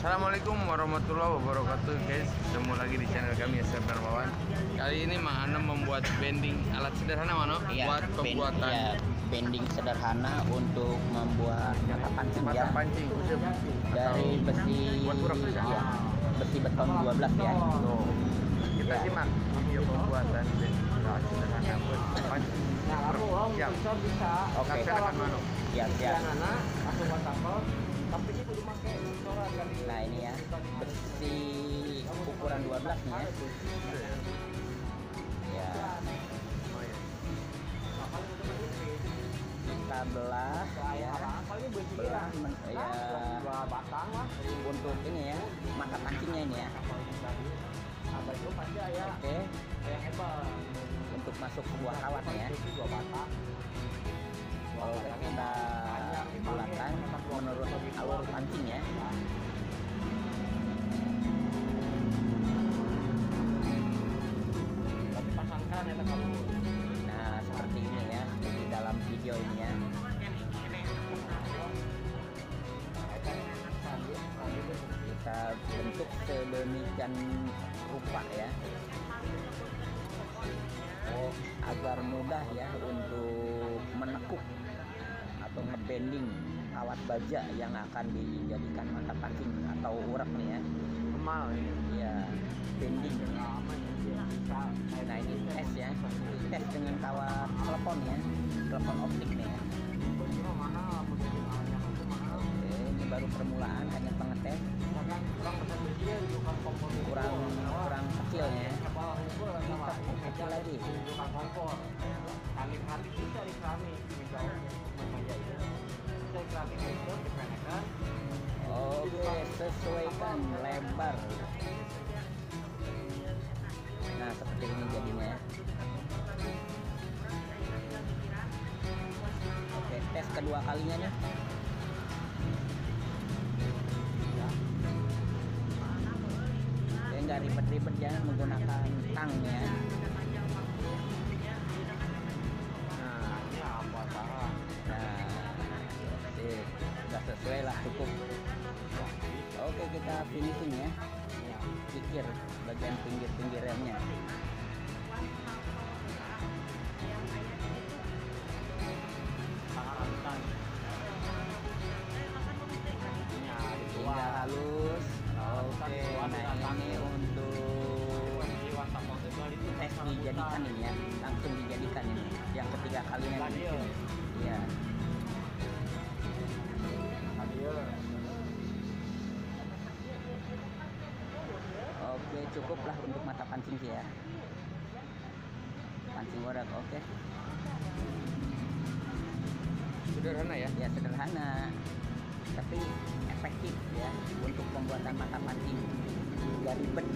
Assalamualaikum warahmatullahi wabarakatuh guys. Ketemu lagi di channel kami SF Darmawan Kali ini Mang Ana membuat bending alat sederhana Mano Iya, Buat ben- pembuatan. iya, bending sederhana untuk membuat mata pancing mata ya pancing dari besi Buat ya, besi beton 12 ya. Tuh. Kita simak. Video pembuatan bending alat sederhana buat pancing. Siap. bisa bisa. Oke. Laksanakan Mano Ya, siap. anak langsung buat Nah, ini ya besi ukuran 12 nih ya. Ya, kita belah ya. Belah ya batang untuk ini ya, mata pancingnya ini ya. Oke, untuk masuk sebuah kawat ya. Oke, kita bulatkan menurut alur pancing ya. tapi pasangkan ya Nah, seperti ini ya, di dalam video ini ya. Kita bentuk sedemikian rupa ya. Oh, agar mudah ya untuk menekuk atau ngebending kawat baja yang akan dijadikan mata pancing atau urak nih ya. Kemal ini Iya, bending. Nah ini tes ya, tes dengan kawat telepon ya, telepon optik nih ya. Oke, ini baru permulaan hanya pengetes, kurang ya kurang kecilnya ya. Kecil lagi. kali-kali bisa di sesuaikan lebar. Nah seperti ini jadinya ya. Oke, tes kedua kalinya nih. Nggak ribet-ribet jangan menggunakan tang ya. Nah Nah, sip. Udah sesuai lah cukup. Oke kita finishing ya. Pikir bagian pinggir-pinggir remnya. ini Hingga halus. Oke, nah ini untuk tes dijadikan ini ya, langsung dijadikan ini. Yang ketiga kalinya. Nih. ya. Oke, cukuplah untuk mata pancing sih ya. Pancing orak, oke. Sederhana ya Ya sederhana, tapi efektif ya untuk pembuatan mata pancing. Gak ribet.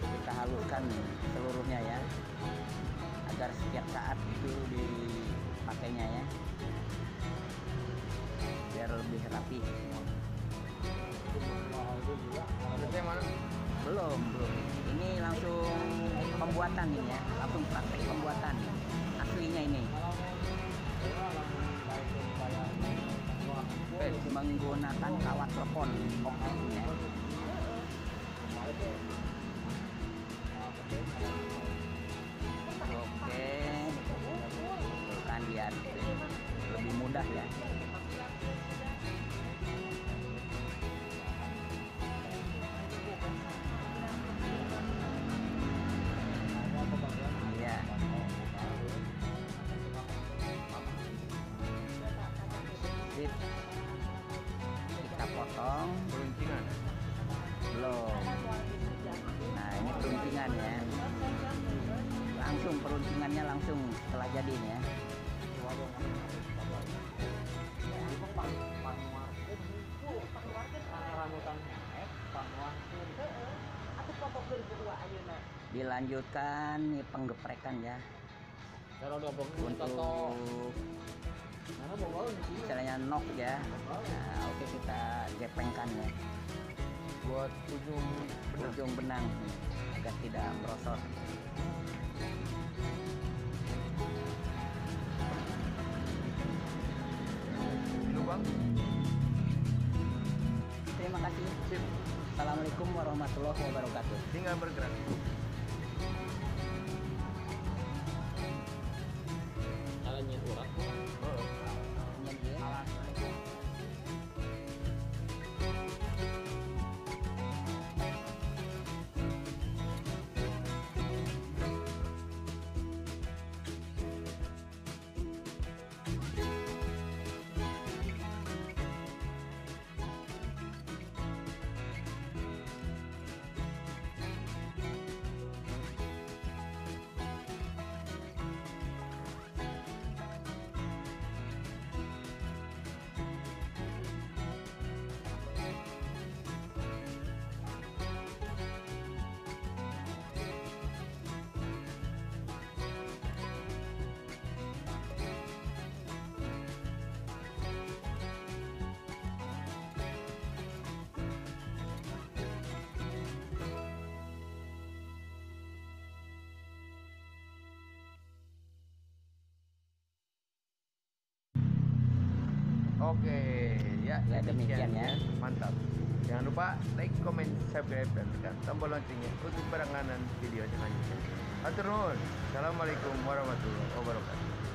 Kita haluskan seluruhnya ya, agar setiap saat itu dipakainya ya, lebih rapi. Mana? Belum, belum. Ini langsung pembuatan ini ya, langsung praktek pembuatan aslinya ini. Menggunakan kawat telepon optik Sip. Kita potong Peruncingan belum. Nah ini peruncingan ya. Langsung peruncingannya langsung setelah jadi ini ya. Dilanjutkan nih penggeprekan ya untuk Caranya knock ya. Nah, oke okay, kita gepengkan ya. Buat ujung benang. ujung benang agar tidak merosot. Lubang. Terima kasih. Sip. assalamualaikum warahmatullahi wabarakatuh. Tinggal bergerak. Caranya urat. Oh. 好了。Oke, ya, Ya, demikian ya. Mantap. Jangan lupa like, comment, subscribe, dan tekan tombol loncengnya untuk berlangganan video selanjutnya. Hatur nuhun. Assalamualaikum warahmatullahi wabarakatuh.